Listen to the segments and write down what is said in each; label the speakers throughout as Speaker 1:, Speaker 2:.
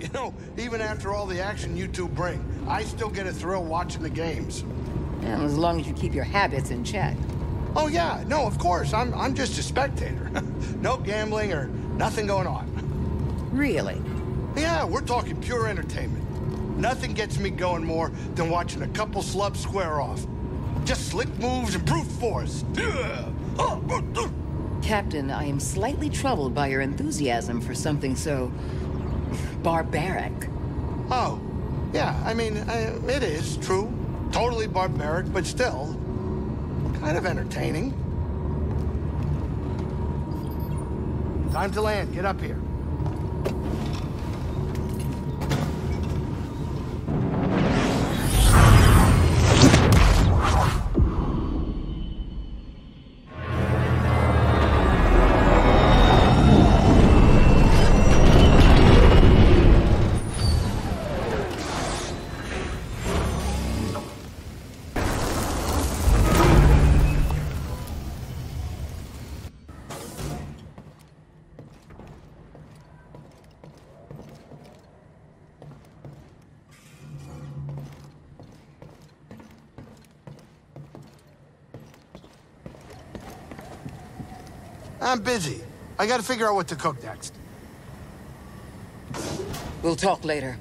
Speaker 1: You know, even after all the action you two bring, I still get a thrill watching the games.
Speaker 2: Well, as long as you keep your habits in check.
Speaker 1: Oh yeah, no, of course. I'm I'm just a spectator. no gambling or nothing going on.
Speaker 2: Really?
Speaker 1: Yeah, we're talking pure entertainment. Nothing gets me going more than watching a couple slubs square off. Just slick moves and brute force.
Speaker 2: Captain, I am slightly troubled by your enthusiasm for something so... barbaric.
Speaker 1: Oh, yeah, I mean, I, it is true. Totally barbaric, but still, kind of entertaining. Time to land. Get up here. I'm busy. I gotta figure out what to cook next.
Speaker 2: We'll talk later.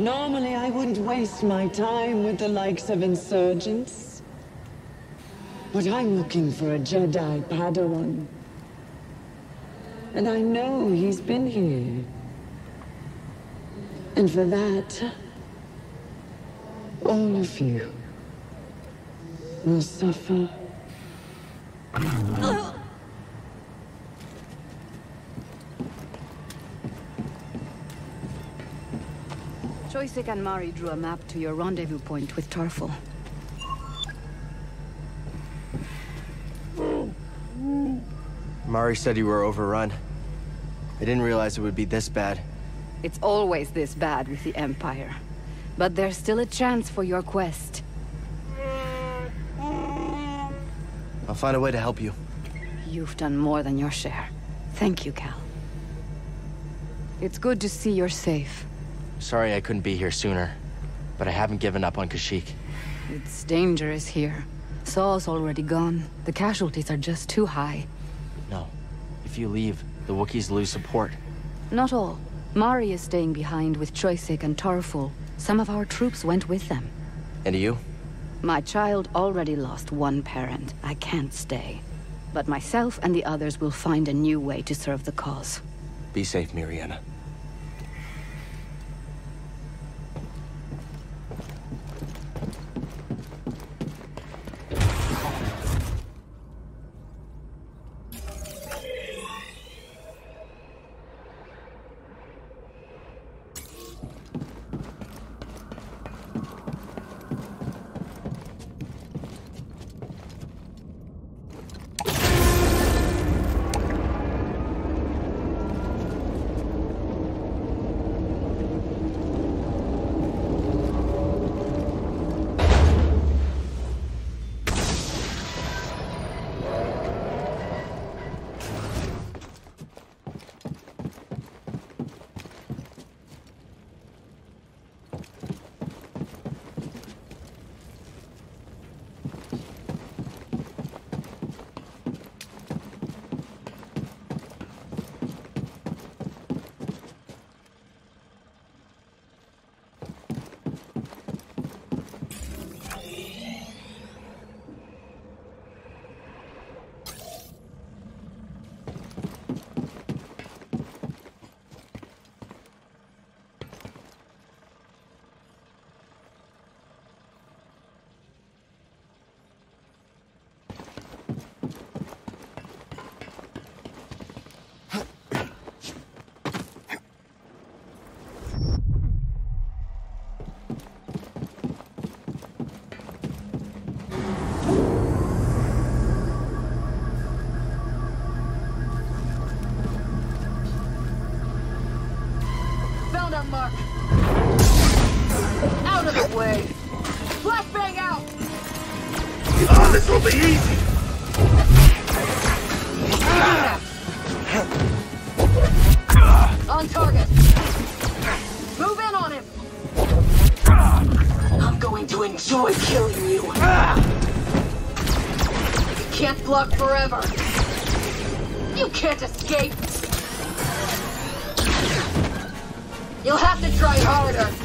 Speaker 3: Normally, I wouldn't waste my time with the likes of insurgents. But I'm looking for a Jedi Padawan. And I know he's been here. And for that, all of you will suffer.
Speaker 4: And Mari drew a map to your rendezvous point with Tarfful.
Speaker 5: Mari said you were overrun. I didn't realize it would be this bad.
Speaker 4: It's always this bad with the Empire. But there's still a chance for your quest.
Speaker 5: I'll find a way to help you.
Speaker 4: You've done more than your share. Thank you, Cal. It's good to see you're safe.
Speaker 5: Sorry I couldn't be here sooner, but I haven't given up on Kashyyyk.
Speaker 4: It's dangerous here. Saw's already gone. The casualties are just too high.
Speaker 5: No. If you leave, the Wookiees lose support.
Speaker 4: Not all. Mari is staying behind with Choyyssyk and Tarfful. Some of our troops went with them.
Speaker 5: And you?
Speaker 4: My child already lost one parent. I can't stay. But myself and the others will find a new way to serve the cause.
Speaker 5: Be safe, Miriana.
Speaker 6: forever. You can't escape. You'll have to try harder.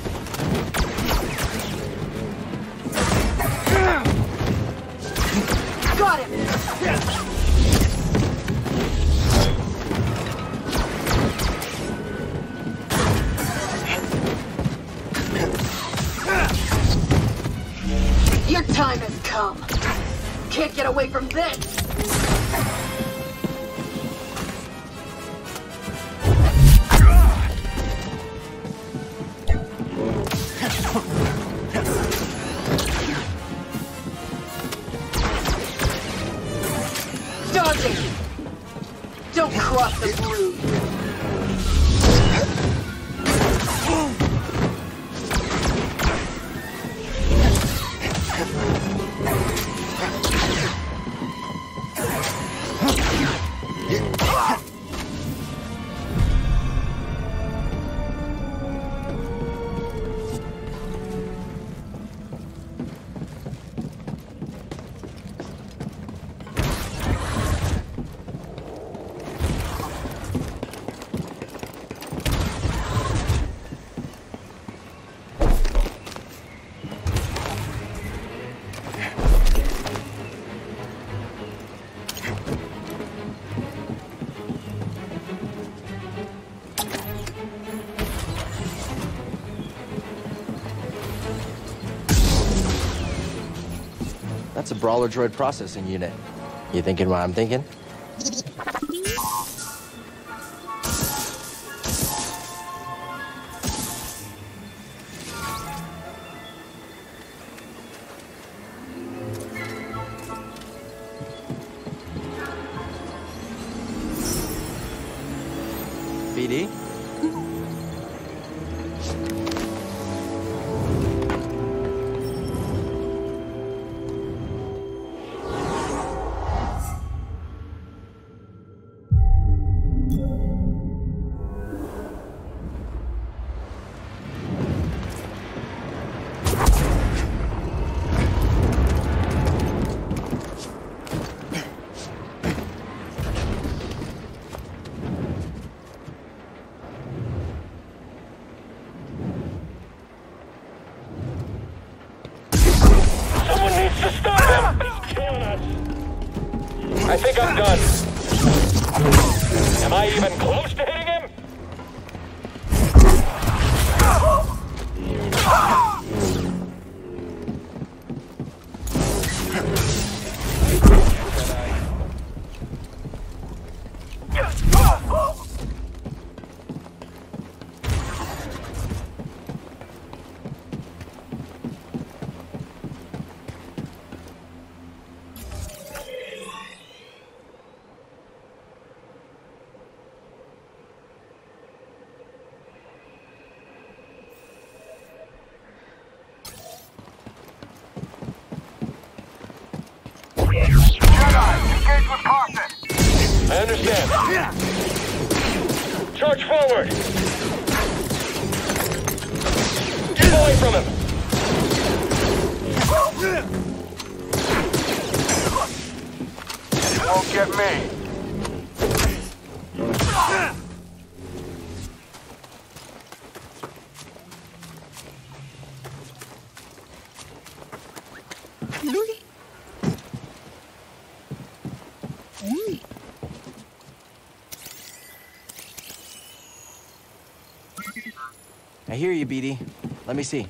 Speaker 6: can't get away from this!
Speaker 7: That's a brawler droid processing unit. You thinking what I'm thinking? hear you, BD. Let me see.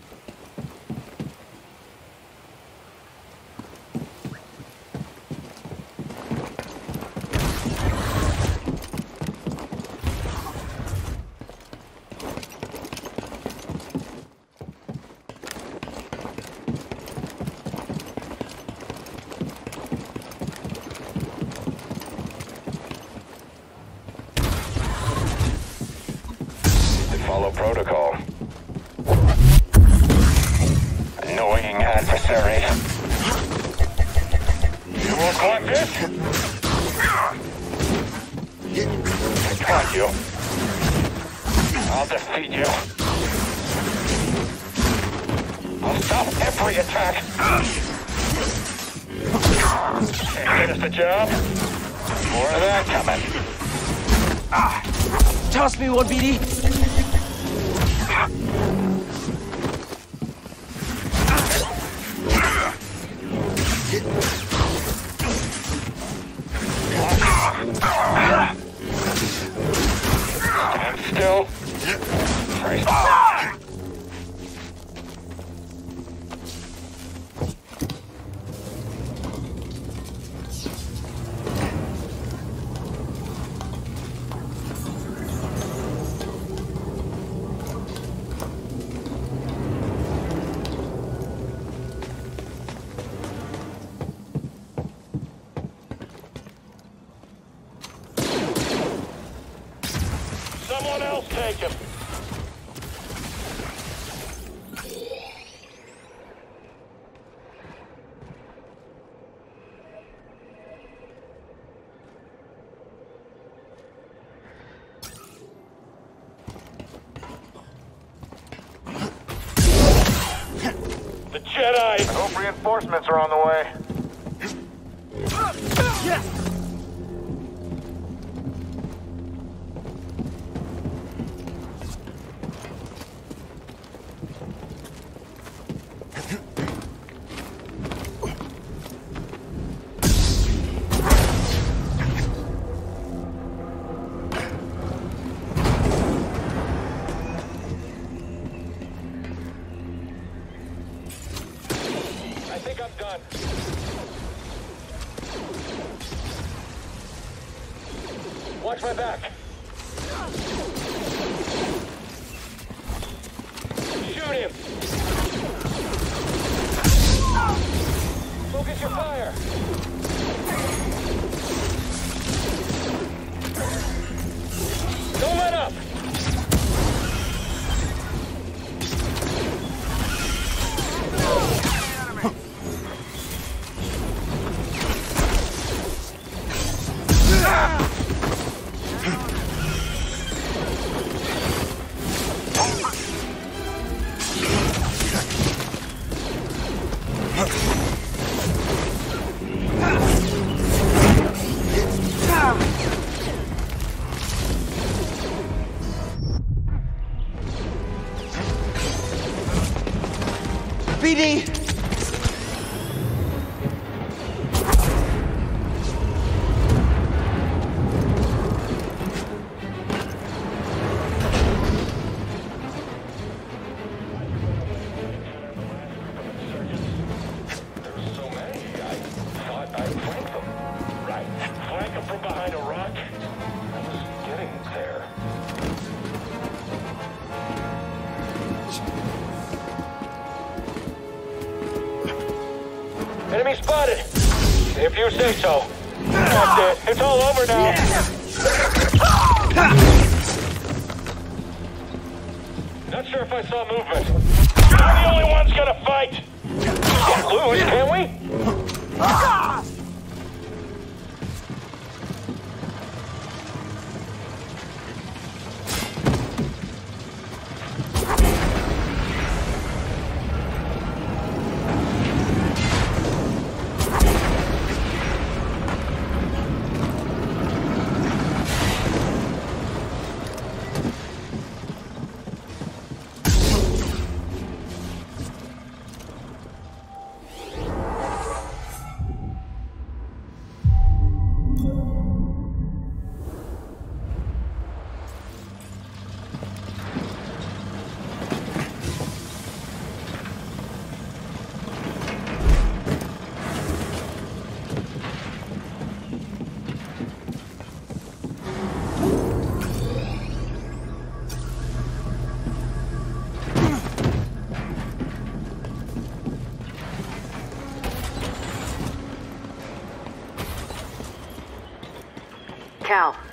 Speaker 7: Take him. If you say so. That's it. It's all over now. Not sure if I saw movement.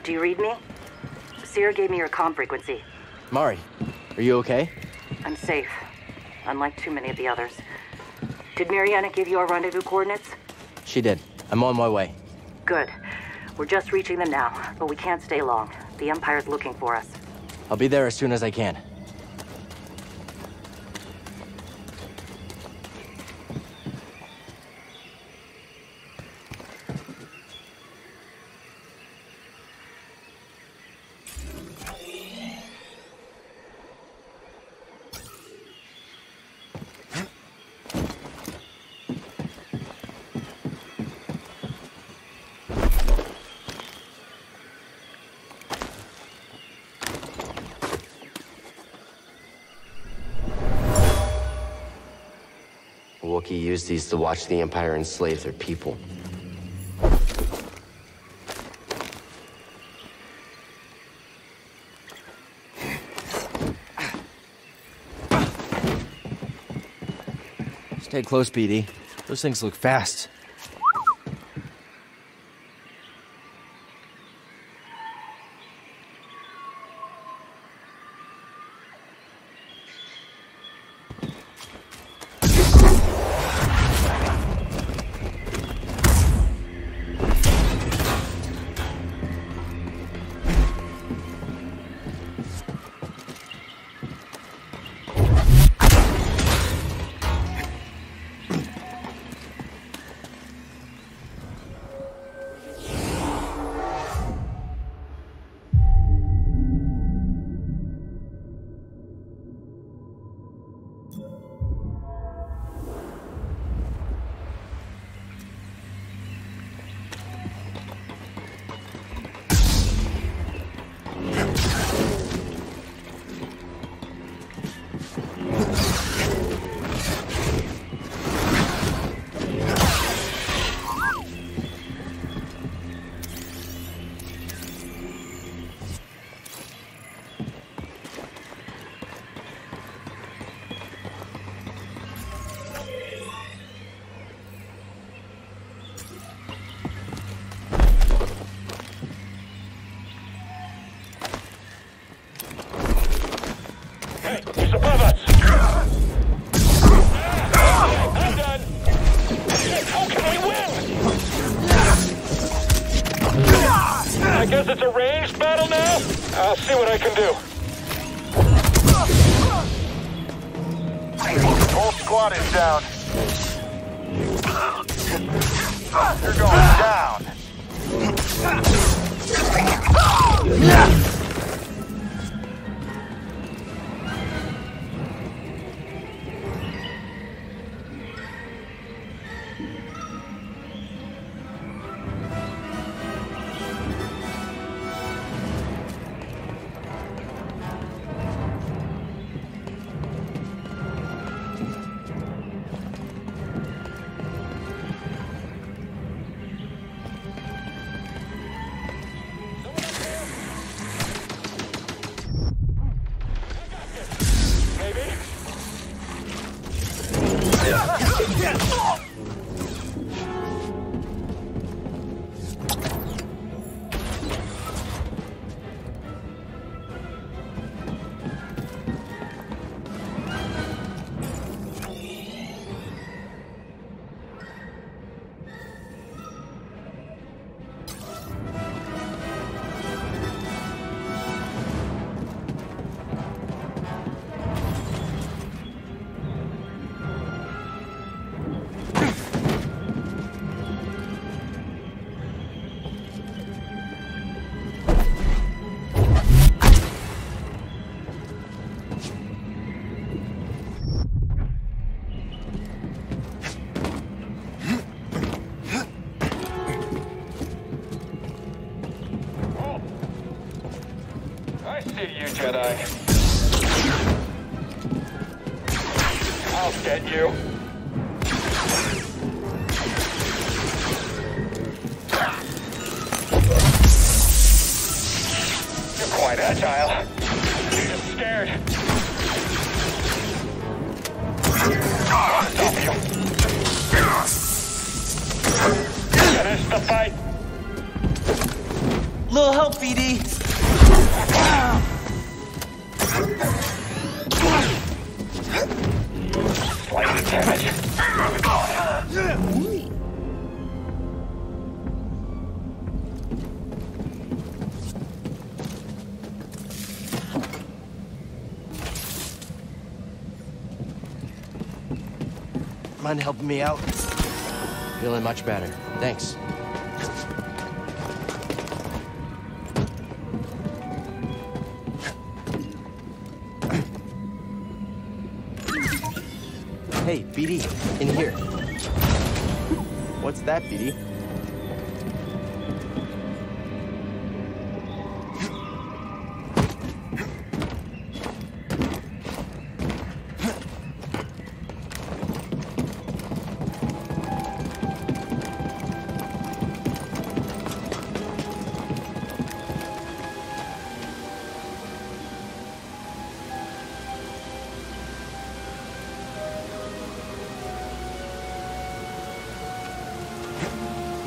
Speaker 8: Do you read me? Cere gave me your comm frequency.
Speaker 5: Mari, are you okay?
Speaker 8: I'm safe, unlike too many of the others. Did Miriana give you our rendezvous coordinates?
Speaker 5: She did.
Speaker 7: I'm on my way.
Speaker 8: Good. We're just reaching them now, but we can't stay long. The Empire's looking for us.
Speaker 7: I'll be there as soon as I can.
Speaker 9: Wookiee used these to watch the Empire enslave their people.
Speaker 7: Stay close, BD. Those things look fast.
Speaker 5: See you, Jedi. I'll get you. You're quite agile. I'm scared. I'll stop you. Finish the fight.
Speaker 7: Little help, BD.
Speaker 5: Mind helping me out? Feeling much better. Thanks. Hey, BD, in here. What's that, BD?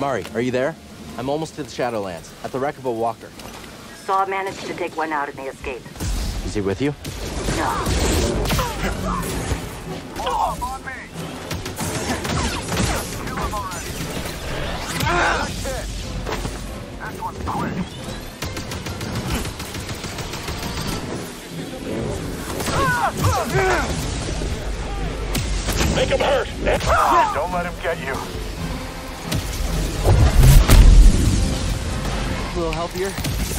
Speaker 5: Mari, are you there? I'm almost to the Shadowlands, at the wreck of a walker.
Speaker 10: Saw managed to take one out in the escape.
Speaker 5: Is he with you?
Speaker 10: No.
Speaker 11: This one's quick.
Speaker 7: Make him hurt.
Speaker 11: Don't let him get you.
Speaker 5: Little help here?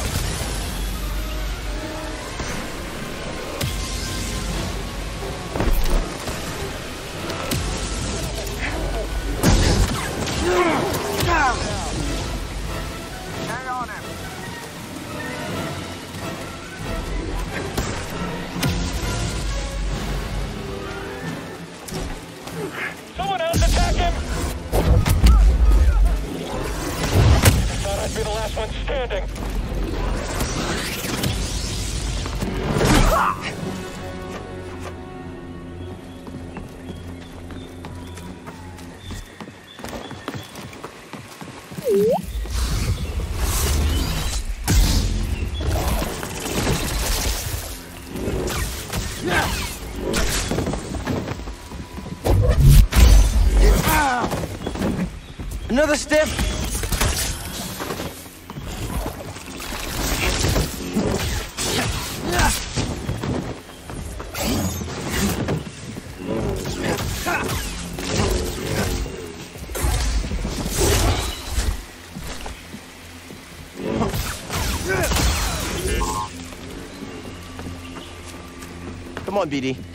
Speaker 5: Another stiff! Come on, BD.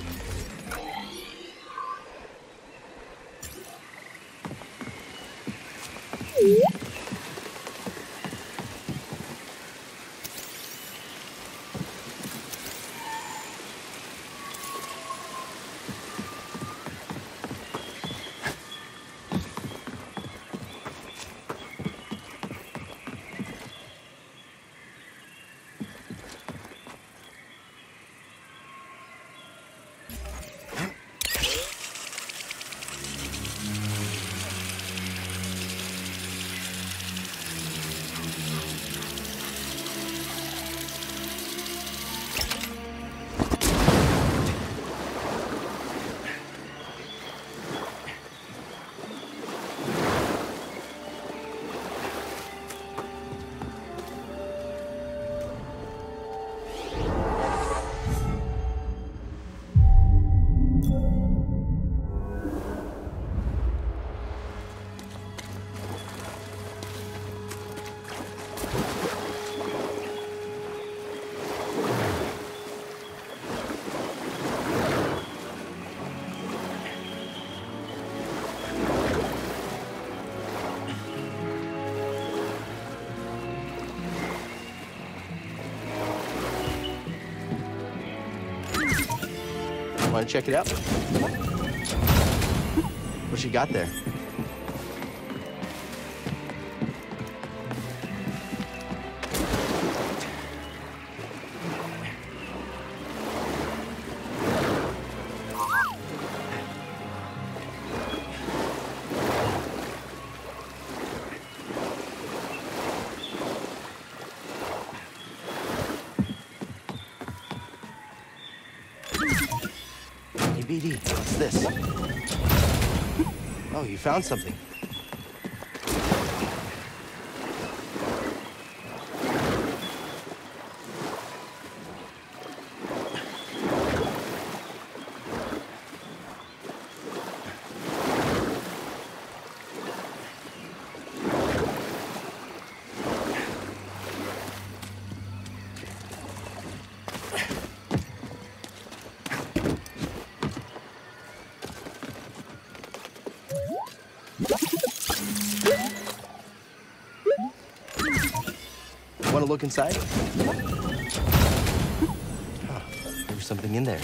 Speaker 5: Want to check it out? What you got there? What's this? Oh, you found something. Look inside? Huh, there's something in there.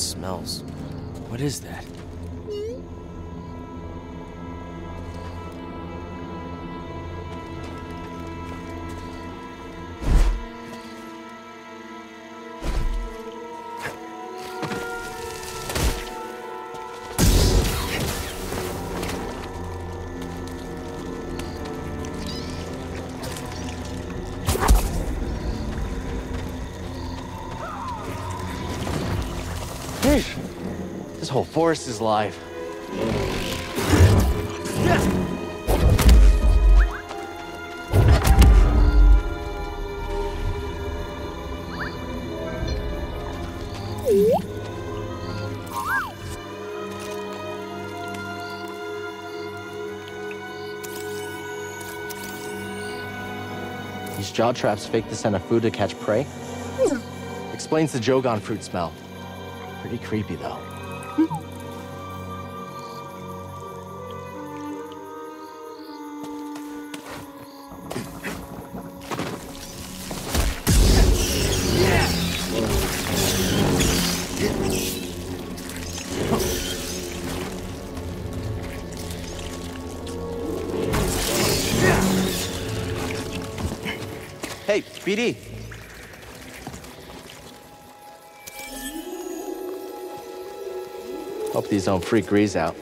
Speaker 5: Smells. What is that? This whole forest is alive. These jaw traps fake the scent of food to catch prey? Hmm. Explains the Jogan fruit smell. Pretty creepy, though. Hey, BD. These don't freak Greez out.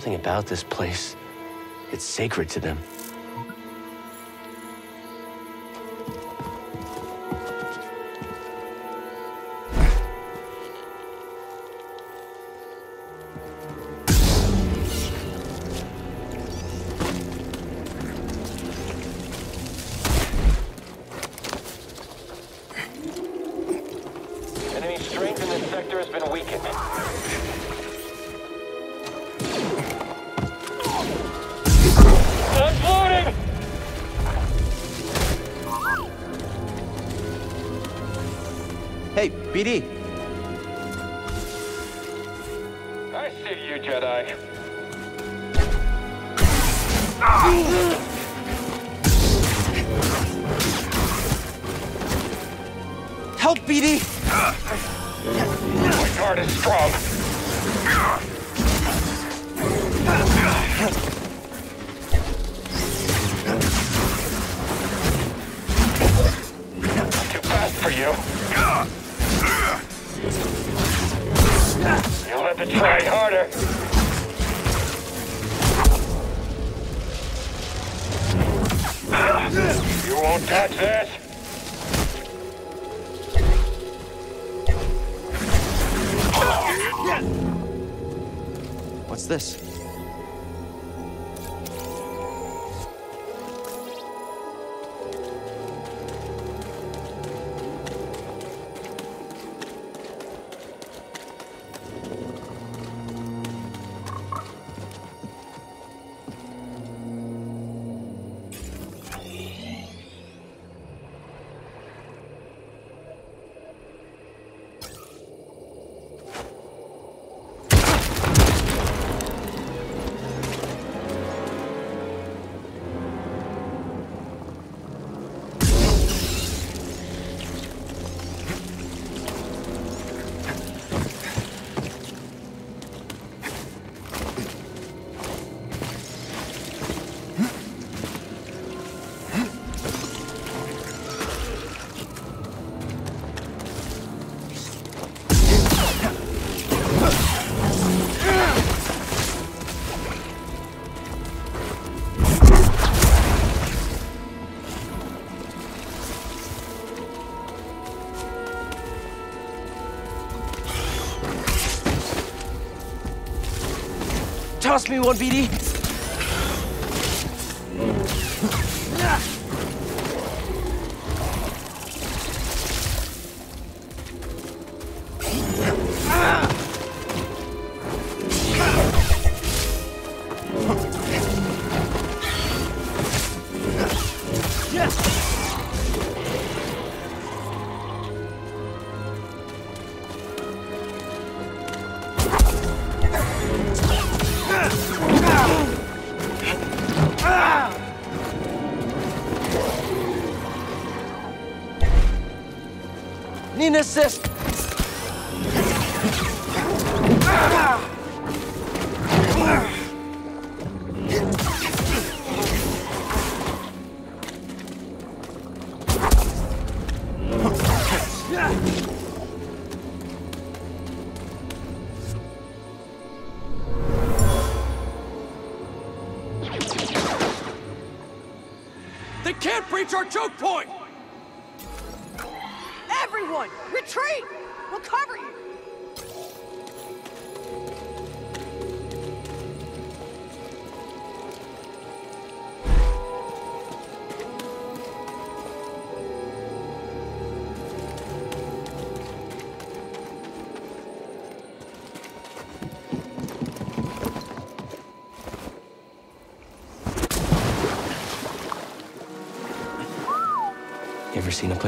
Speaker 5: Something about this place. It's sacred to them. BD.
Speaker 7: I see you, Jedi.
Speaker 5: Help, BD!
Speaker 7: My guard is strong. Have to try harder. You won't touch this.
Speaker 5: What's this? Trust me,
Speaker 12: 1BD, can't breach our choke point!
Speaker 13: Everyone, retreat! We'll cover you!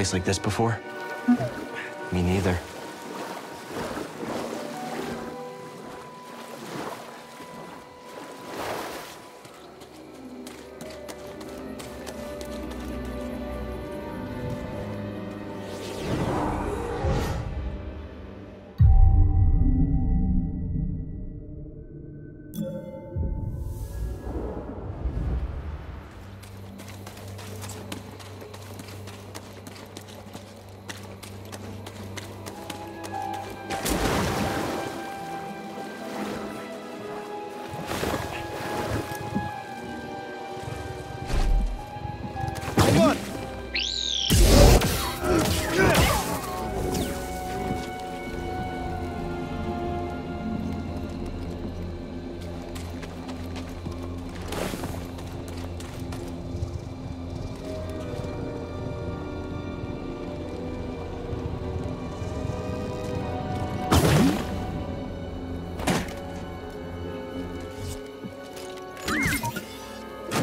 Speaker 5: Place like this before?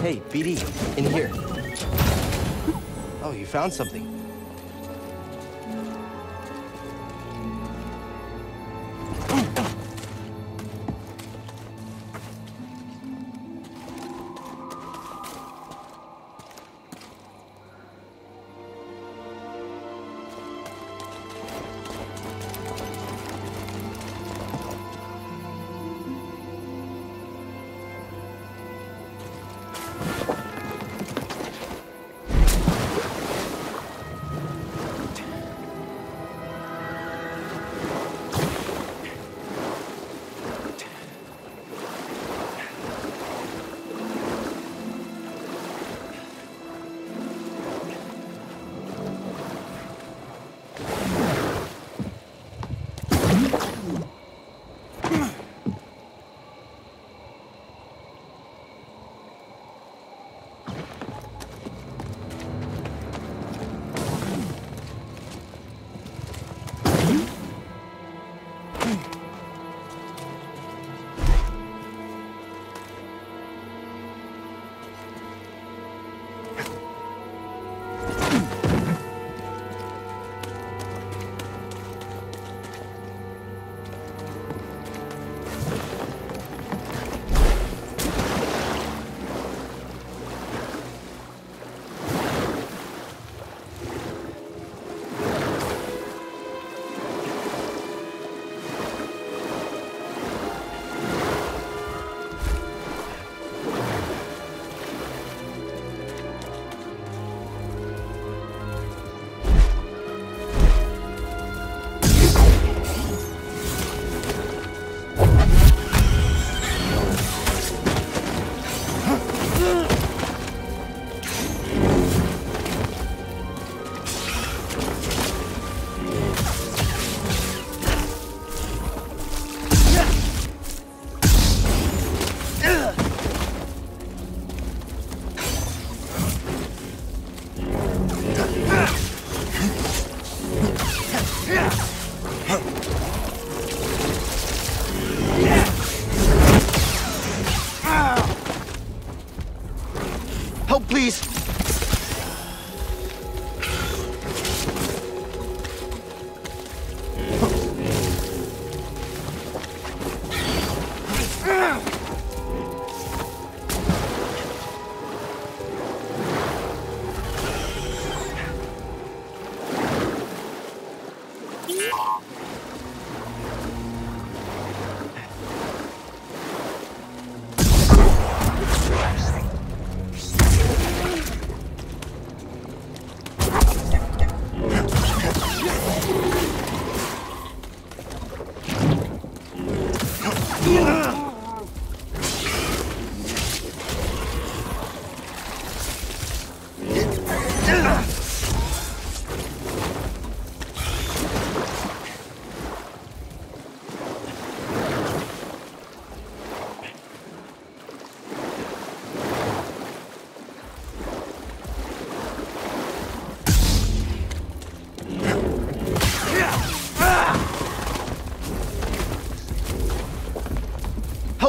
Speaker 5: Hey, BD, in here. Oh, you found something.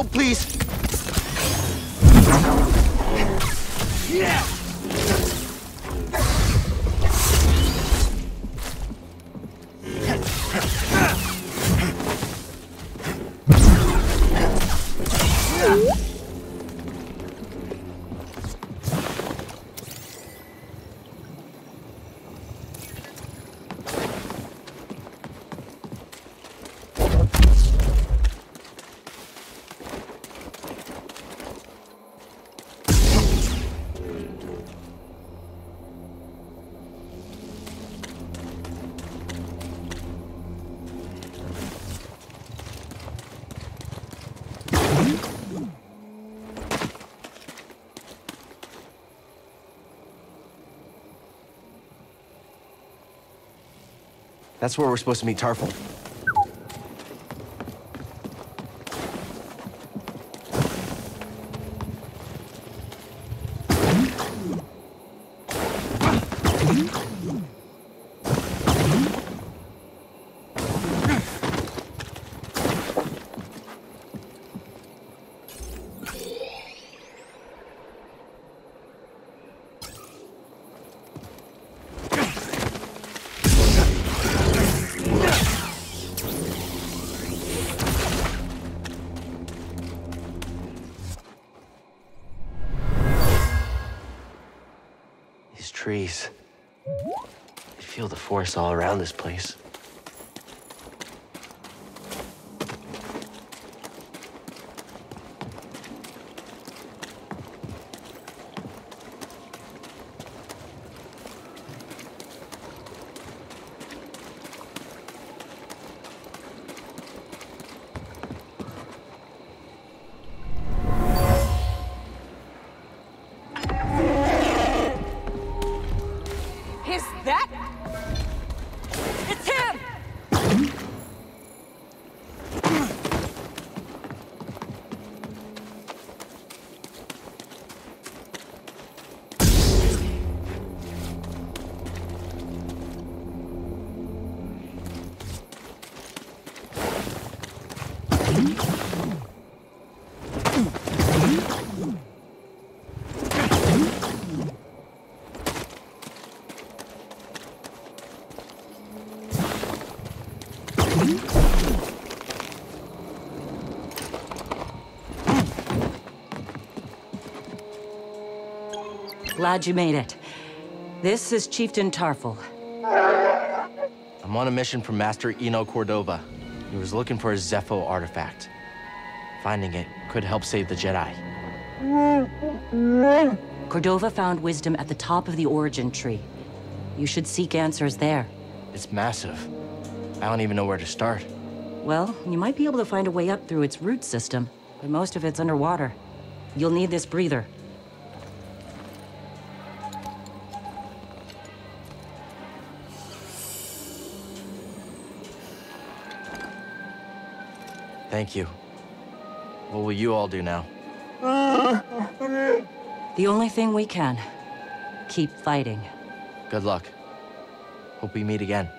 Speaker 5: Help, please!
Speaker 12: Yeah!
Speaker 5: That's where we're supposed to meet Tarfful. Trees. I feel the force all around this place.
Speaker 8: Glad you made it. This is Chieftain Tarfful.
Speaker 5: I'm on a mission from Master Eno Cordova. He was looking for a Zeffo artifact. Finding it could help save the Jedi.
Speaker 8: Cordova found wisdom at the top of the origin tree. You should seek answers there.
Speaker 5: It's massive. I don't even know where to start.
Speaker 8: Well, you might be able to find a way up through its root system, but most of it's underwater. You'll need this breather.
Speaker 5: Thank you. What will you all do now?
Speaker 8: The only thing we can. Keep fighting.
Speaker 5: Good luck. Hope we meet again.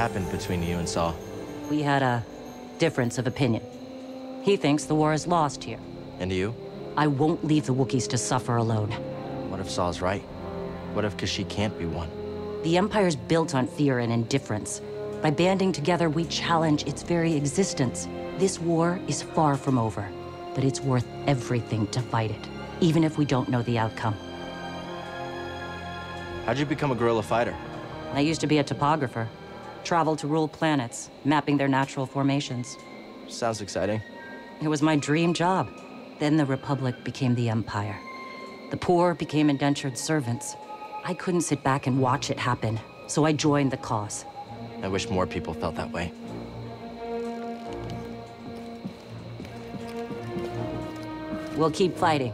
Speaker 5: Happened between you and Saw?
Speaker 8: We had a difference of opinion. He thinks the war is lost here.
Speaker 5: And you?
Speaker 8: I won't leave the Wookiees to suffer alone.
Speaker 5: What if Saw's right? What if Kashyyyk can't be won?
Speaker 8: The Empire's built on fear and indifference. By banding together, we challenge its very existence. This war is far from over, but it's worth everything to fight it, even if we don't know the outcome.
Speaker 5: How'd you become a guerrilla fighter?
Speaker 8: I used to be a topographer. Traveled to rural planets, mapping their natural formations.
Speaker 5: Sounds exciting.
Speaker 8: It was my dream job. Then the Republic became the Empire. The poor became indentured servants. I couldn't sit back and watch it happen, so I joined the cause.
Speaker 5: I wish more people felt that way.
Speaker 8: We'll keep fighting.